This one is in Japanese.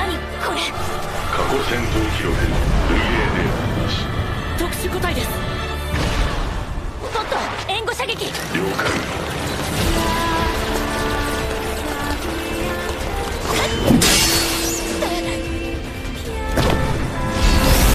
何これ？過去戦闘記録類例データなし特殊個体です。トット援護射撃。了解。